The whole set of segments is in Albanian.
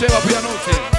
diceva Pianotti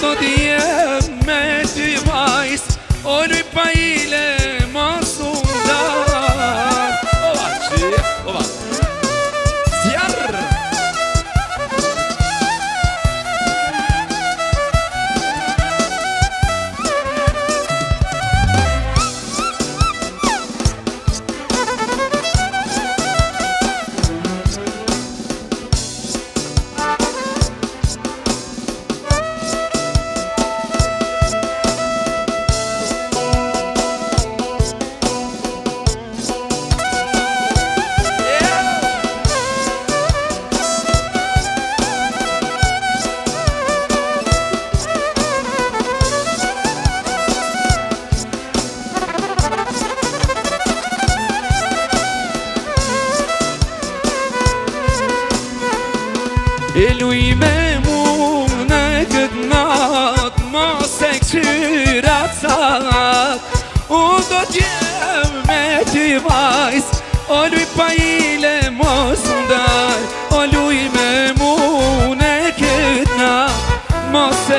todo dia mete mais olho e país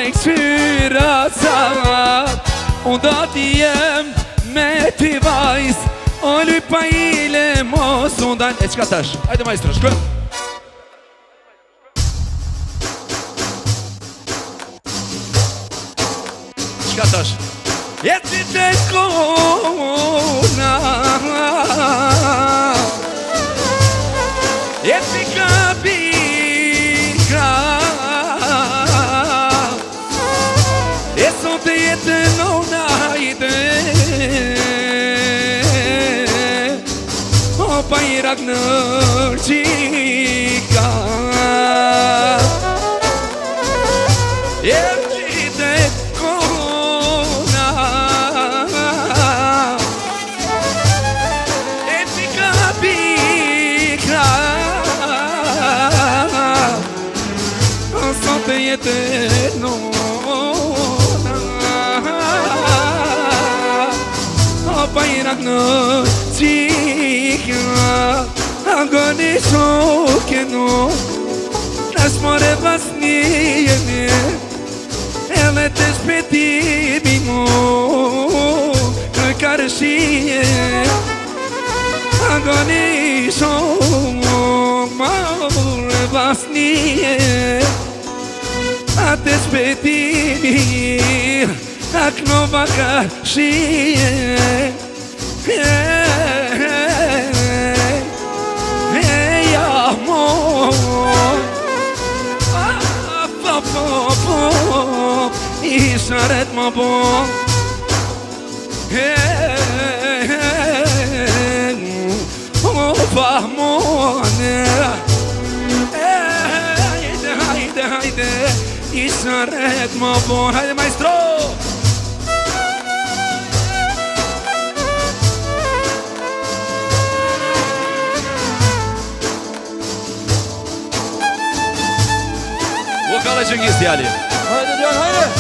Kështu rasat Unda t'jëm me t'i vajz O lupaj i le mos Unda një... E që katash? Ajde majstrosh, kërëm! Që katash? E që t'jëm me t'i bayrak nurci A të shpetimi mu Kërë karëshie A kërë nishë mu Më mullë e vasni A A kërë në vagar shie He he he Heja işaret ma bo O fahmone Haydi haydi haydi İşaret ma bom, Haydi maestro O Cengiz Ali. Haydi ali?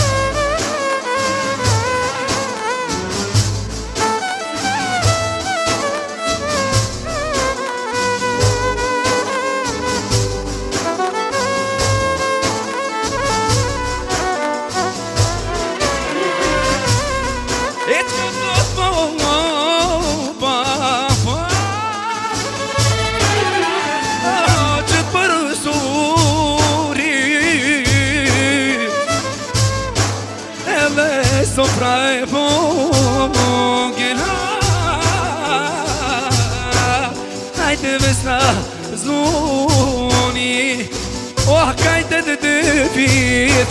Oh, ka i të të të vit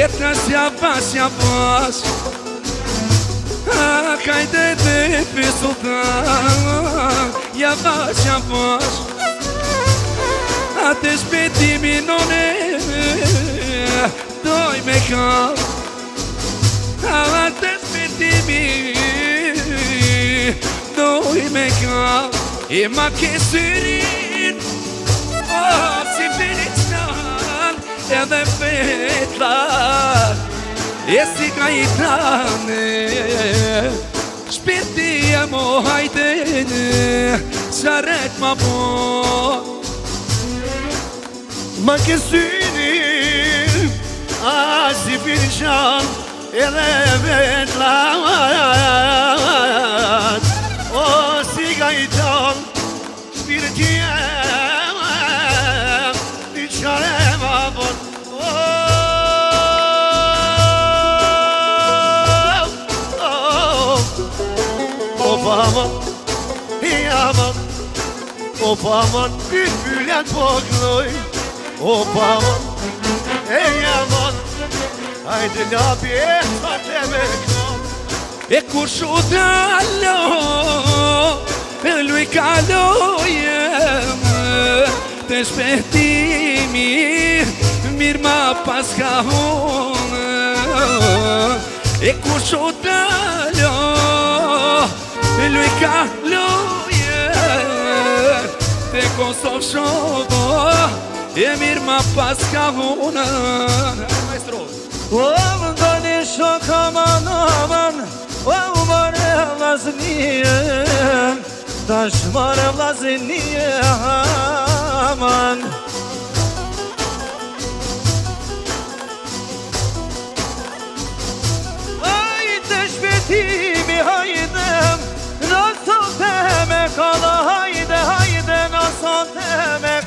E të si avas, si avas Ka i të të të të si avas A të shpiti mi në ne Doj me ka A të shpiti mi Doj me ka E ma kësëri Si finit shanë, edhe vetë E si ka i të Shpiti e mo i të në Qërët ma po Më kësyni A si finit shanë, edhe vetë la O si ka i të Opa man, bytë pyllet po gloj Opa man, e ja man Ajde nga pjetë pa me kam E kur shu dalo Me luj kaloj e Të shpetimi Mirë ma pas hun E kur shu dalo Me luj kaloj dhe Kosovë shoko E mirë ma pas ka vunë O më ndoni shoko ma në aman O më bërë e vlasnije Ta shmërë e vlasnije aman O më aman Amen.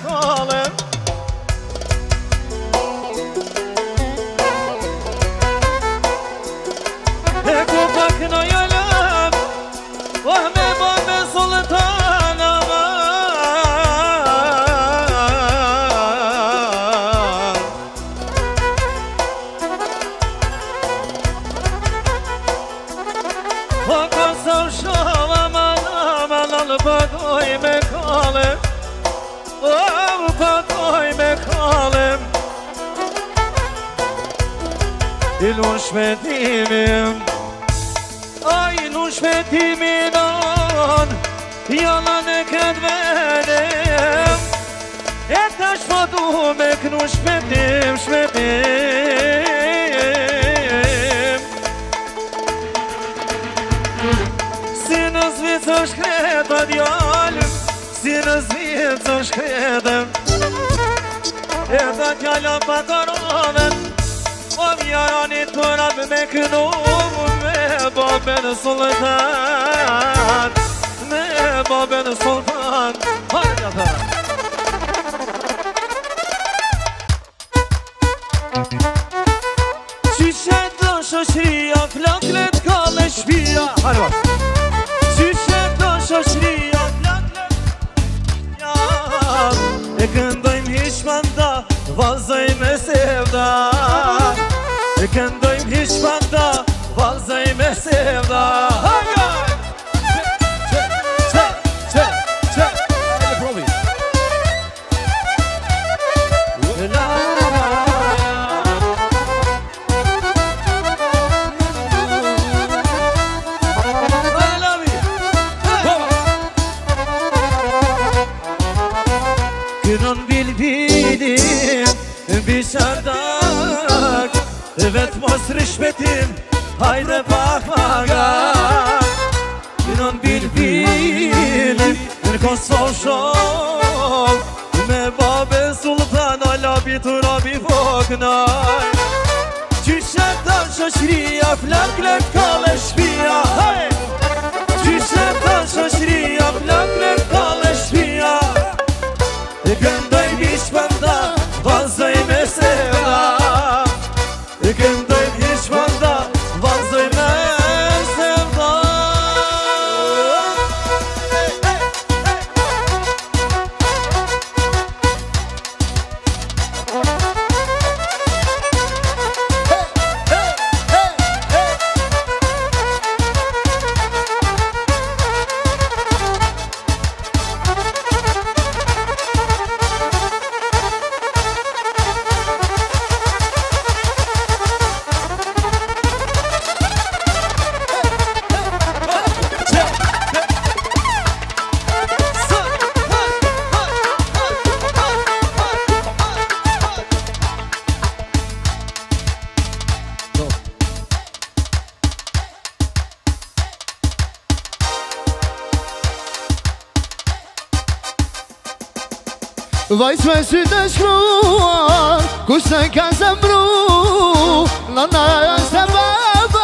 shmetimin Aj, në shmetimin anë Jalla në këtë venim E ta shfadu me kënu shmetim, shmetim Si në zvicë është kreta djallim Si në zvicë është kreta E ta tjalla pakarovet ja janë të rabë me kënu Me babën sultan Me babën sultan Hajde ja të Qyshe të shoshria Flaklet ka me shpia Hajde ja Qyshe të shoshria Flaklet ka me shpia E këndojmë hishmanda Vazoj me me sevda që pa Valzaj me sevda shpetin Hajde pak ma ga Kinon bin filin Në Kosov shok Me babe sultan Ala bitur abi foknaj Qyshe ta shoshria Flan klet ka me shpia Qyshe ta shoshria Flan klet ka me shpia E këndoj mish përnda me se Vajs me sy të shkruar, kush të ka zemru Në nëra se baba,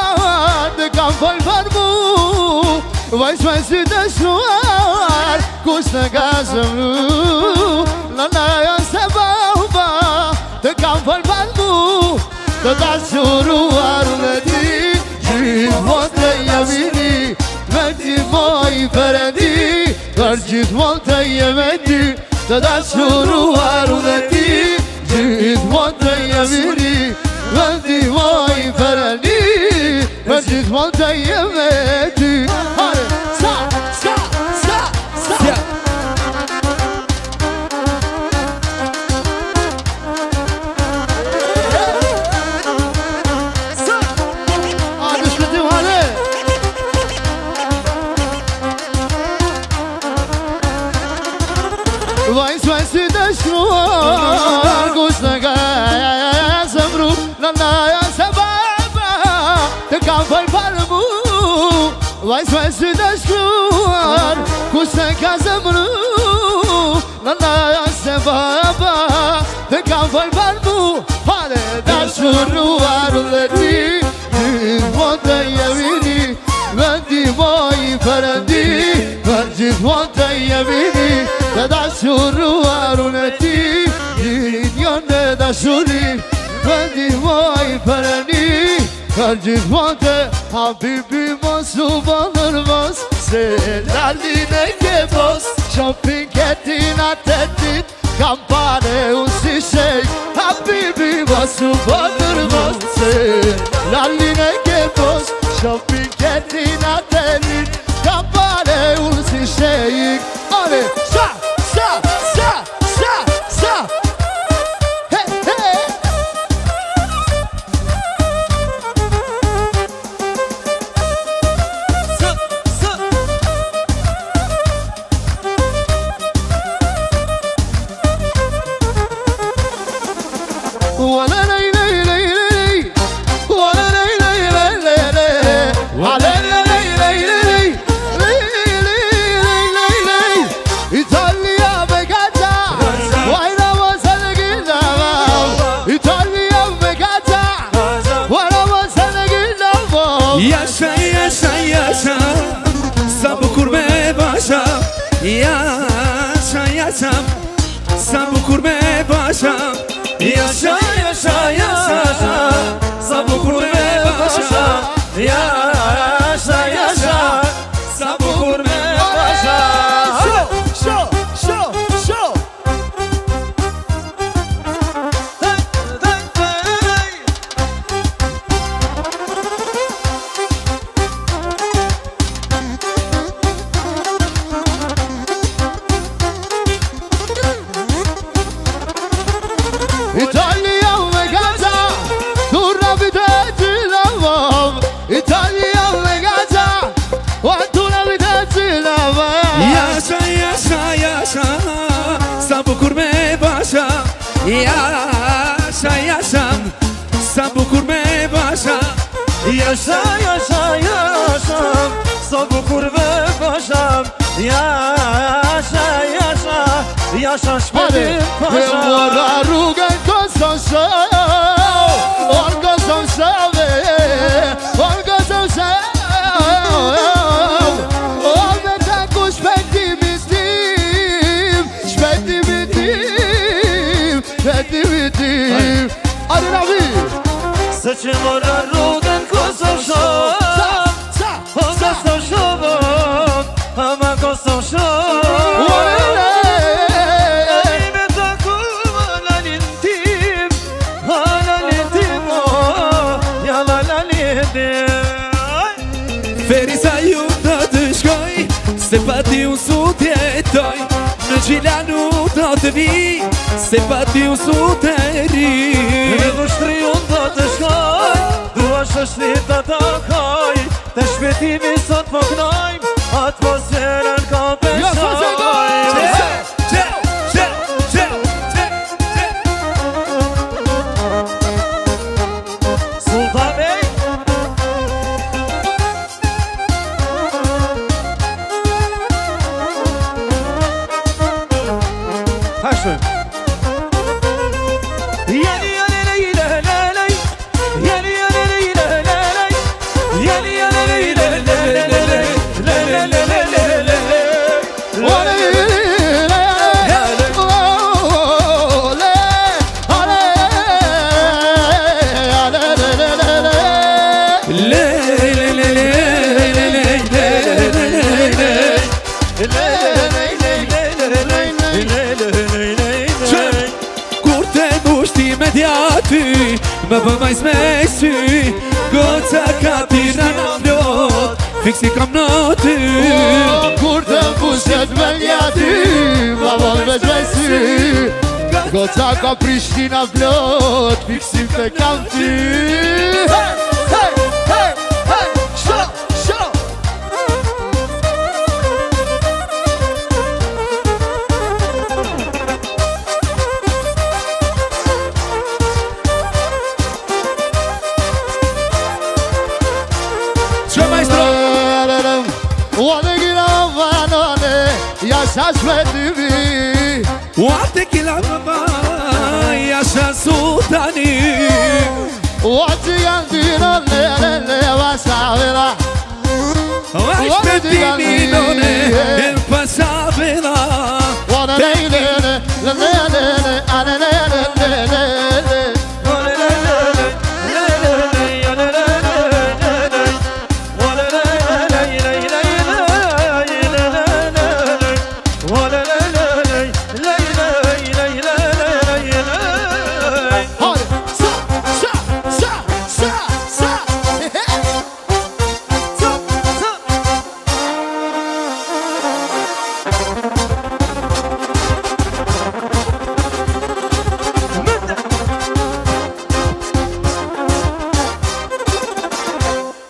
të kam fol për mu Vajs me sy të shkruar, kush të ka zemru Në nëra se baba, të kam fol për mu Të ta shuruar me ti, gjithmon të javini Me ti moj për e ti, për gjithmon të jeme ti të dashuruar dhe ti Gjit mëte e viri dhe ti vaj fërëni të gjit mëte e veti Vaj s'me s'i dashruar Ku se ka zemru Në nëra se baba Dhe ka fëll për mu Pare dashruar po po Dhe ti Po të jemini Vëndi moj për ndi Për gjithë po të jemini Dhe dashruar Në ti Një një në dashruar Vëndi moj për ndi Këllë gjithë vëndë, a bibi mosu, bërë nërë mosë, se e dalinë e ke postë, qënë përketin atë e ditë, kam parë e usi sejtë, a bibi mosu, bërë nërë se e e ke postë. ولا لي لي لي لي ولا لي لي لي لي لي ولا لي لي لي لي لي لي لي İtalya ve Gaza Vayna vasana İtalya ve Gaza Vayna vasana gida Yaşa yaşa yaşa Sabı kurbe başa Yaşa yaşa Sabı kurbe başa Yaşa Sa bukur me basham Ja, shanj, ja shanj Sa bukur me basham Ja, shanj, ja Sa bukur me basham Ja, shanj, ja shanj me basham Dhe më rarugën këtë shënë Orë këtë shënë Që mora rrugën kështë o shumë O më kështë o shumë O më kështë o shumë O me le E një me taku O në lindim O në lindim O Ferisa ju të të shkoj Se pati unë sutë jetoj Në gjilanu të të vi Se pati unë sutë jetoj optimist und prognostisch. Më bëmaj smeshi Gota ka tishtë në mdojt Fiksi kam në ty Kur të mbushet me një ty Më bëmaj me smeshi Gota ka prishtë në mdojt Fiksi të kam ty Hey! judgment.